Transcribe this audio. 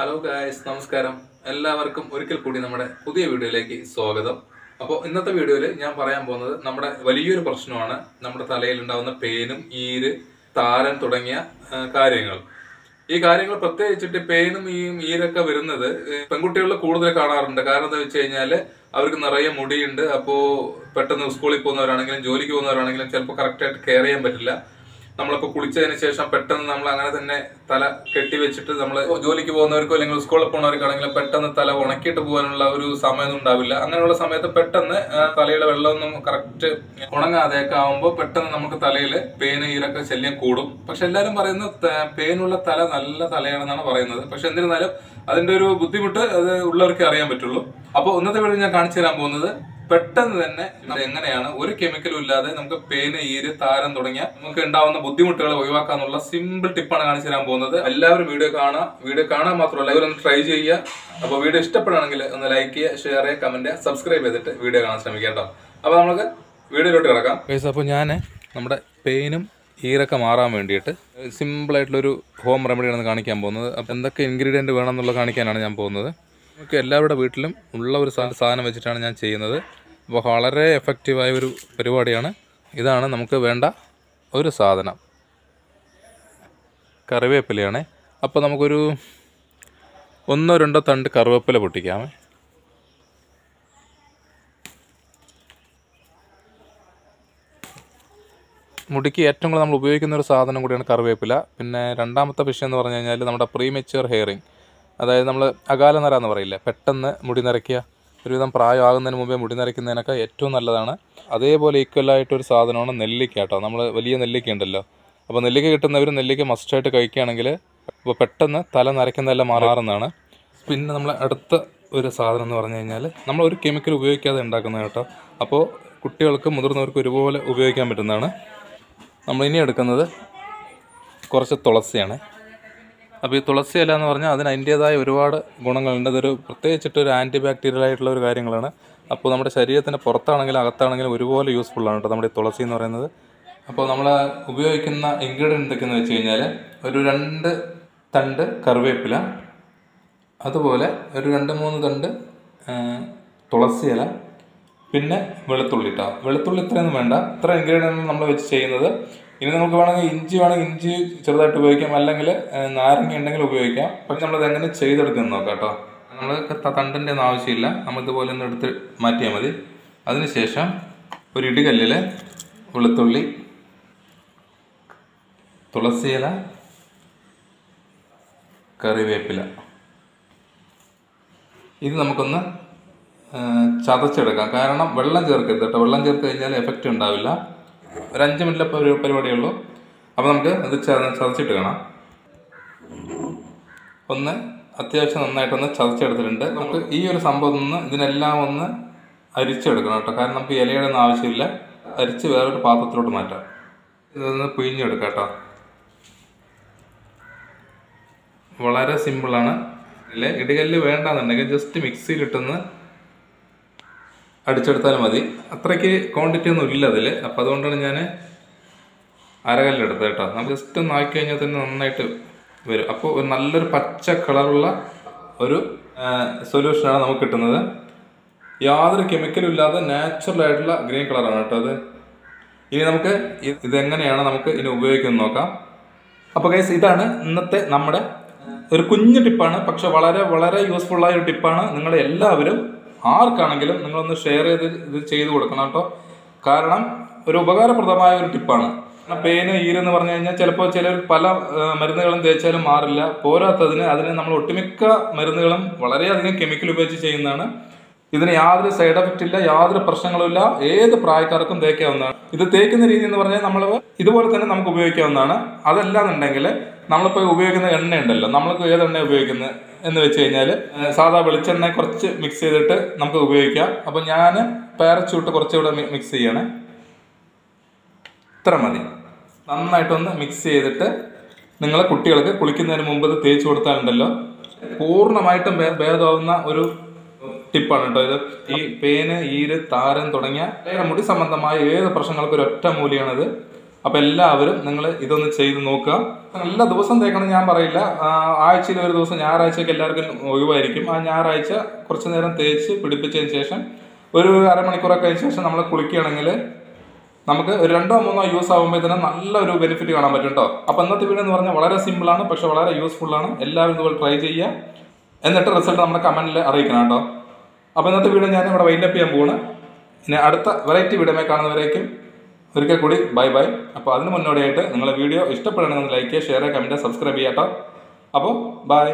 Hello guys നമസ്കാരം. എല്ലാവർക്കും ഒരിക്കൽ കൂടി നമ്മുടെ പുതിയ വീഡിയോയിലേക്ക് സ്വാഗതം. അപ്പോൾ ഇന്നത്തെ വീഡിയോയിൽ ഞാൻ പറയാൻ പോകുന്നത് നമ്മുടെ വലിയൊരു പ്രശ്നമാണ് നമ്മുടെ തലയിൽ ഉണ്ടാകുന്ന പേനും ഈര് താരൻ തുടങ്ങിയ കാര്യങ്ങൾ. ഈ കാര്യങ്ങൾ പ്രത്യേകിച്ചിട്ട് പേനും ഈ ഈരൊക്കെ വരുന്നത് പെൺകുട്ടികളിൽ കൂടുതൽ കാണാറുണ്ട്. കാരണം എന്താ വെച്ച് കഴിഞ്ഞാൽ അവർക്ക് നിറയെ മുടിയുണ്ട്. അപ്പോൾ പെട്ടെന്ന് സ്കൂളിൽ പോകുന്നവരാണെങ്കിലും ജോലിക്ക് പോകുന്നവരാണെങ്കിലും ചിലപ്പോൾ കറക്റ്റായിട്ട് കെയർ ചെയ്യാൻ പറ്റില്ല. നമ്മളിപ്പോൾ കുളിച്ചതിന് ശേഷം പെട്ടെന്ന് നമ്മൾ അങ്ങനെ തന്നെ തല കെട്ടി വെച്ചിട്ട് നമ്മൾ ജോലിക്ക് പോകുന്നവർക്കോ അല്ലെങ്കിൽ സ്കൂളിൽ പോകുന്നവർക്കോ ആണെങ്കിലും പെട്ടെന്ന് തല ഉണക്കിയിട്ട് പോകാനുള്ള ഒരു സമയമൊന്നും ഉണ്ടാവില്ല. അങ്ങനെയുള്ള സമയത്ത് പെട്ടെന്ന് തലയുടെ വെള്ളമൊന്നും കറക്റ്റ് ഉണങ്ങാതെയൊക്കെ ആവുമ്പോൾ പെട്ടെന്ന് നമുക്ക് തലയിൽ പേന് ഈരൊക്കെ ശല്യം കൂടും. പക്ഷെ എല്ലാവരും പറയുന്നത് പേനുള്ള തല നല്ല തലയാണെന്നാണ് പറയുന്നത്. പക്ഷെ എന്നിരുന്നാലും അതിന്റെ ഒരു ബുദ്ധിമുട്ട് അത് ഉള്ളവർക്ക് അറിയാൻ പറ്റുള്ളൂ. അപ്പോൾ ഇന്നത്തെ വീഡിയോ ഞാൻ കാണിച്ചു തരാൻ പോകുന്നത് പെട്ടെന്ന് തന്നെ എങ്ങനെയാണ് ഒരു കെമിക്കലും ഇല്ലാതെ നമുക്ക് പേന് ഈര് താരം തുടങ്ങിയ നമുക്ക് ഉണ്ടാവുന്ന ബുദ്ധിമുട്ടുകൾ ഒഴിവാക്കാന്നുള്ള സിമ്പിൾ ടിപ്പാണ് കാണിച്ചു തരാൻ പോകുന്നത്. എല്ലാവരും വീഡിയോ കാണാം വീഡിയോ കാണാൻ മാത്രമല്ല ഇവരൊന്ന് ട്രൈ ചെയ്യുക. അപ്പോൾ വീഡിയോ ഇഷ്ടപ്പെടുകയാണെങ്കിൽ ഒന്ന് ലൈക്ക് ചെയ്യുക ഷെയർ ചെയ്യുക കമന്റ് സബ്സ്ക്രൈബ് ചെയ്തിട്ട് വീഡിയോ കാണാൻ ശ്രമിക്കുക കേട്ടോ. അപ്പോൾ നമുക്ക് വീഡിയോയിലോട്ട് കിടക്കാം. അപ്പോൾ ഞാൻ നമ്മുടെ പെയിനും ഈരൊക്കെ മാറാൻ വേണ്ടിയിട്ട് സിമ്പിൾ സിമ്പിളായിട്ടുള്ളൊരു ഹോം റെമഡിയാണ് കാണിക്കാൻ പോകുന്നത്. അപ്പോൾ എന്തൊക്കെ ഇൻഗ്രീഡിയന്റ് വേണമെന്നുള്ള കാണിക്കാനാണ് ഞാൻ പോകുന്നത്. നമുക്ക് എല്ലാവരുടെ വീട്ടിലും ഉള്ള ഒരു സാധനം വെച്ചിട്ടാണ് ഞാൻ ചെയ്യുന്നത്. അപ്പോൾ വളരെ എഫക്റ്റീവായ ഒരു പരിപാടിയാണ്. ഇതാണ് നമുക്ക് വേണ്ട ഒരു സാധനം. കറിവേപ്പിലയാണ്. അപ്പോൾ നമുക്കൊരു ഒന്നോ രണ്ടോ തണ്ട് കറിവേപ്പില പൊട്ടിക്കാമേ മുടിക്ക് ഏറ്റവും കൂടുതൽ നമ്മൾ ഉപയോഗിക്കുന്ന ഒരു സാധനം കൂടിയാണ് കറിവേപ്പില. പിന്നെ രണ്ടാമത്തെ വിഷയം എന്ന് പറഞ്ഞു കഴിഞ്ഞാൽ നമ്മുടെ പ്രീമെച്യൂർ ഹെയറിങ് അതായത് നമ്മൾ അകാല നര എന്ന് പറയില്ല? പെട്ടെന്ന് മുടി നിറയ്ക്കുക ഒരുവിധം പ്രായമാകുന്നതിന് മുമ്പേ മുടി നിറയ്ക്കുന്നതിനൊക്കെ ഏറ്റവും നല്ലതാണ്. അതേപോലെ ഈക്വലായിട്ടൊരു സാധനമാണ് നെല്ലിക്ക കേട്ടോ. നമ്മൾ വലിയ നെല്ലിക്ക ഉണ്ടല്ലോ. അപ്പോൾ നെല്ലിക്ക കിട്ടുന്നവർ നെല്ലിക്ക മസ്റ്റായിട്ട് കഴിക്കുകയാണെങ്കിൽ അപ്പോൾ പെട്ടെന്ന് തല നരയ്ക്കുന്നതെല്ലാം മാറാറുന്നതാണ് പിന്നെ നമ്മൾ അടുത്ത ഒരു സാധനം എന്ന് പറഞ്ഞു കഴിഞ്ഞാൽ നമ്മൾ ഒരു കെമിക്കൽ ഉപയോഗിക്കാതെ ഉണ്ടാക്കുന്നത് കേട്ടോ. അപ്പോൾ കുട്ടികൾക്ക് മുതിർന്നവർക്ക് ഒരുപോലെ ഉപയോഗിക്കാൻ പറ്റുന്നതാണ്. നമ്മൾ ഇനി എടുക്കുന്നത് കുറച്ച് തുളസിയാണ്. അപ്പോൾ ഈ തുളസി ഇല എന്ന് പറഞ്ഞാൽ അതിന് അതിന്റേതായ ഒരുപാട് ഗുണങ്ങളുണ്ട്. അതൊരു പ്രത്യേകിച്ചിട്ട് ഒരു ആന്റി ബാക്ടീരിയൽ ആയിട്ടുള്ള ഒരു കാര്യങ്ങളാണ്. അപ്പോൾ നമ്മുടെ ശരീരത്തിന്റെ പുറത്താണെങ്കിലും അകത്താണെങ്കിലും ഒരുപോലെ യൂസ്ഫുള്ളാണ് കേട്ടോ നമ്മുടെ ഈ തുളസി എന്ന് പറയുന്നത്. അപ്പോൾ നമ്മൾ ഉപയോഗിക്കുന്ന ഇൻഗ്രീഡിയന്റ് എന്തൊക്കെയെന്ന് വെച്ച് കഴിഞ്ഞാൽ ഒരു രണ്ട് തണ്ട് കറിവേപ്പില അതുപോലെ ഒരു രണ്ട് മൂന്ന് തണ്ട് തുളസി ഇല പിന്നെ വെളുത്തുള്ളി ഇട്ടാ. വെളുത്തുള്ളി ഇത്രയൊന്നും വേണ്ട. ഇത്ര ഇൻഗ്രീഡിയന്റ് നമ്മൾ വെച്ച് ചെയ്യുന്നത്. ഇനി നമുക്ക് വേണമെങ്കിൽ ഇഞ്ചി വേണമെങ്കിൽ ഇഞ്ചി ചെറുതായിട്ട് ഉപയോഗിക്കാം. അല്ലെങ്കിൽ നാരങ്ങ ഉണ്ടെങ്കിൽ ഉപയോഗിക്കാം. പക്ഷെ നമ്മളത് എങ്ങനെ ചെയ്തെടുക്കുന്നത് നോക്കാം കേട്ടോ. നമ്മൾ തണ്ടിന്റെ ഒന്നും ആവശ്യമില്ല. നമ്മളിതുപോലെ ഒന്ന് എടുത്ത് മാറ്റിയാൽ മതി. അതിനുശേഷം ഒരു ഇടികല്ലിൽ വെളുത്തുള്ളി തുളസിയില കറിവേപ്പില. ഇത് നമുക്കൊന്ന് ചതച്ചെടുക്കാം. കാരണം വെള്ളം ചേർക്കരുത് കേട്ടോ. വെള്ളം ചേർത്ത് കഴിഞ്ഞാൽ എഫക്റ്റ് ഉണ്ടാവില്ല. ഒരു അഞ്ച് മിനിറ്റിലെ ഒരു പരിപാടിയേ ഉള്ളൂ അപ്പോൾ നമുക്ക് അത് ചതച്ചിട്ട് കാണാം. ഒന്ന് അത്യാവശ്യം നന്നായിട്ടൊന്ന് ചതച്ചെടുത്തിട്ടുണ്ട്. നമുക്ക് ഈ ഒരു സംഭവം നിന്ന് ഇതിനെല്ലാം ഒന്ന് അരിച്ചെടുക്കണം കേട്ടോ. കാരണം നമുക്ക് ഇലയുടെ ഒന്നും ആവശ്യമില്ല. അരിച്ച് വേറൊരു പാത്രത്തിലോട്ട് മാറ്റാം. ഇതൊന്ന് പിഴിഞ്ഞെടുക്കാം കേട്ടോ. വളരെ സിമ്പിളാണ്. അല്ലേ ഇടികല്ല് വേണ്ടാന്നുണ്ടെങ്കിൽ ജസ്റ്റ് മിക്സിയിലിട്ടൊന്ന് അടിച്ചെടുത്താലും മതി. അത്രയ്ക്ക് ക്വാണ്ടിറ്റി ഒന്നും ഇല്ല അതിൽ അപ്പോൾ അതുകൊണ്ടാണ് ഞാൻ അരകല്ലെടുത്തത് കേട്ടോ. നമുക്ക് ജസ്റ്റ് ഒന്ന് ആക്കി കഴിഞ്ഞാൽ തന്നെ നന്നായിട്ട് വരും. അപ്പോൾ ഒരു നല്ലൊരു പച്ച കളറുള്ള ഒരു സൊല്യൂഷനാണ് നമുക്ക് കിട്ടുന്നത്. യാതൊരു കെമിക്കലും ഇല്ലാതെ നാച്ചുറൽ ആയിട്ടുള്ള ഗ്രീൻ കളറാണ് കേട്ടോ അത്. ഇനി നമുക്ക് ഇതെങ്ങനെയാണ് നമുക്ക് ഇനി ഉപയോഗിക്കുന്നത് നോക്കാം. അപ്പോൾ ഗൈസ് ഇതാണ് ഇന്നത്തെ നമ്മുടെ ഒരു കുഞ്ഞു ടിപ്പാണ്. പക്ഷെ വളരെ വളരെ യൂസ്ഫുള്ളായ ഒരു ടിപ്പാണ് നിങ്ങൾ എല്ലാവരും ആർക്കാണെങ്കിലും നിങ്ങളൊന്ന് ഷെയർ ചെയ്ത് ഇത് ചെയ്ത് കൊടുക്കണം കേട്ടോ. കാരണം ഒരു ഉപകാരപ്രദമായ ഒരു ടിപ്പാണ് പെയിന് ഈരെന്ന് പറഞ്ഞു കഴിഞ്ഞാൽ ചിലപ്പോൾ ചിലർ പല മരുന്നുകളും തേച്ചാലും മാറില്ല. പോരാത്തതിന് അതിന് നമ്മൾ ഒട്ടുമിക്ക മരുന്നുകളും വളരെയധികം കെമിക്കൽ ഉപയോഗിച്ച് ചെയ്യുന്നതാണ്. ഇതിന് യാതൊരു സൈഡ് എഫക്റ്റ് ഇല്ല യാതൊരു പ്രശ്നങ്ങളുമില്ല ഏത് പ്രായക്കാർക്കും തേക്കാവുന്നതാണ്. ഇത് തേക്കുന്ന രീതി എന്ന് പറഞ്ഞാൽ നമ്മൾ ഇതുപോലെ തന്നെ നമുക്ക് ഉപയോഗിക്കാവുന്നതാണ്. അതല്ലാന്നുണ്ടെങ്കിൽ നമ്മളിപ്പോൾ ഉപയോഗിക്കുന്ന എണ്ണ ഉണ്ടല്ലോ നമ്മൾക്ക് ഏതെണ്ണ ഉപയോഗിക്കുന്നത് എന്ന് വെച്ച് കഴിഞ്ഞാൽ സാധാ വെളിച്ചെണ്ണ കുറച്ച് മിക്സ് ചെയ്തിട്ട് നമുക്ക് ഉപയോഗിക്കാം. അപ്പോൾ ഞാൻ പാരച്ചൂട്ട് കുറച്ചുകൂടെ മിക്സ് ചെയ്യണേ. ഇത്ര മതി. നന്നായിട്ടൊന്ന് മിക്സ് ചെയ്തിട്ട് നിങ്ങൾ കുട്ടികൾക്ക് കുളിക്കുന്നതിന് മുമ്പ് ഇത് തേച്ച് കൊടുത്താലുണ്ടല്ലോ. പൂർണമായിട്ടും ഭേദമാവുന്ന ഒരു ടിപ്പാണ് കേട്ടോ ഇത്. ഈ പേന് ഈര് താരൻ തുടങ്ങിയ മുടി സംബന്ധമായ ഏത് പ്രശ്നങ്ങൾക്കും ഒറ്റ മൂലിയാണിത്. അപ്പോൾ എല്ലാവരും നിങ്ങൾ ഇതൊന്ന് ചെയ്ത് നോക്കുക. എല്ലാ ദിവസം തേക്കണം ഞാൻ പറയില്ല. ആഴ്ചയിൽ ഒരു ദിവസം ഞായറാഴ്ചയൊക്കെ എല്ലാവർക്കും ഒഴിവായിരിക്കും. ആ ഞായറാഴ്ച കുറച്ച് നേരം തേച്ച് പിടിപ്പിച്ചതിന് ശേഷം ഒരു അരമണിക്കൂറൊക്കെ അതിന് ശേഷം നമ്മൾ കുളിക്കുകയാണെങ്കിൽ നമുക്ക് ഒരു രണ്ടോ മൂന്നോ യൂസ് ആകുമ്പോൾ തന്നെ നല്ലൊരു ബെനിഫിറ്റ് കാണാൻ പറ്റും കേട്ടോ അപ്പോൾ ഇന്നത്തെ വീഡിയോ എന്ന് പറഞ്ഞാൽ വളരെ സിമ്പിളാണ് പക്ഷെ വളരെ യൂസ്ഫുൾ ആണ്. എല്ലാവരും ഇതുപോലെ ട്രൈ ചെയ്യുക. എന്നിട്ട് റിസൾട്ട് നമ്മുടെ കമന്റിൽ അറിയിക്കണം കേട്ടോ അപ്പോൾ ഇന്നത്തെ വീഡിയോ ഞാൻ ഇവിടെ വൈൻഡപ്പ് ചെയ്യാൻ പോവാണ്. ഇനി അടുത്ത വെറൈറ്റി വീഡിയോ കാണുന്നവരേക്കും ഒരിക്കൽ കൂടി ബൈ ബൈ. അപ്പോൾ അതിന് മുന്നോടിയായിട്ട് നിങ്ങളുടെ വീഡിയോ ഇഷ്ടപ്പെടണമെന്ന് ലൈക്ക് ചെയ്യുക ഷെയർ ചെയ്യുക കമന്റ് സബ്സ്ക്രൈബ് ചെയ്യുക കേട്ടോ. അപ്പോൾ ബൈ